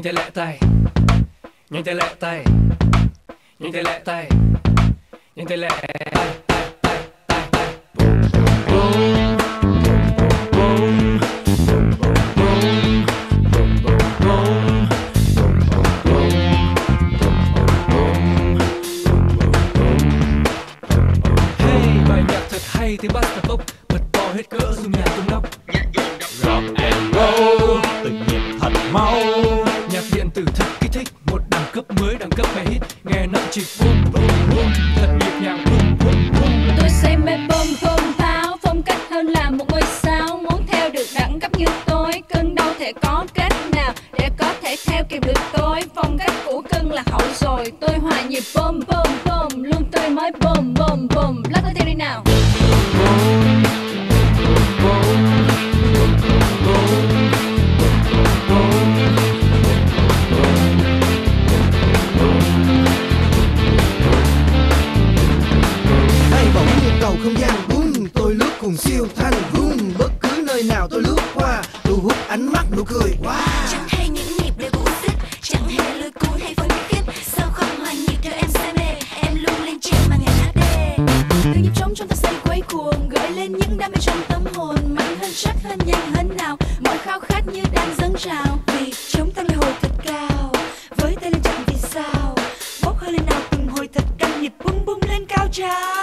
nhanh tay lẹ tay. Nhanh tay lẹ tay. Nhanh tay lẹ tay. Nhanh tay lẹ tay. Hey, bài nhạc thật hay tiếng bass thật bốc bật bò hết cỡ dùng nhà tung nóc nghe nặng chỉ boom boom boom thật nhịp nhàng boom boom boom tôi say mê bom bom pháo phong cách hơn là một ngôi sao. Muốn theo được đẳng cấp như tôi cưng đâu thể có cách nào? Để có thể theo kịp được tôi, phong cách của cưng là hậu rồi. Tôi hòa nhịp bom bom bom luôn tươi mới bom bom bom lắc tôi theo đi nào. bay nào tôi lướt qua thu hút ánh mắt nụ cười. Wow. Chẳng hay những nhịp để vũ xích chẳng hề lôi cuốn hay phân khích sao không mà nhịp theo em say mê, em luôn lên trên màn hình HD từng nhịp trống trong ta say quấy cuồng, gợi lên những đam mê trong tâm hồn. Mạnh hơn chắc hơn, nhanh hơn nào, mọi khao khát như đang dâng trào. Vì chúng ta lên hồi thật cao, với tay lên chạm vì sao. Bốc hơi lên nào, từng hồi thật căng nhịp bung bung lên cao trào.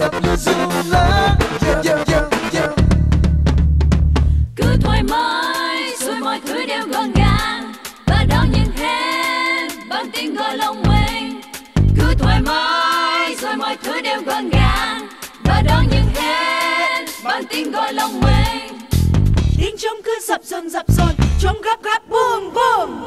Dập như du lá yeah, yeah, yeah, yeah. cứ thoải mái rồi mọi thứ đều gọn gàng. Và đón nhận hết bằng tiếng gọi lòng mình. Cứ thoải mái rồi mọi thứ đều gọn gàng. Và đón nhận hết bằng tiếng gọi lòng mình. Tiếng trống cứ dập dồn dập dồn trống gấp gáp boom boom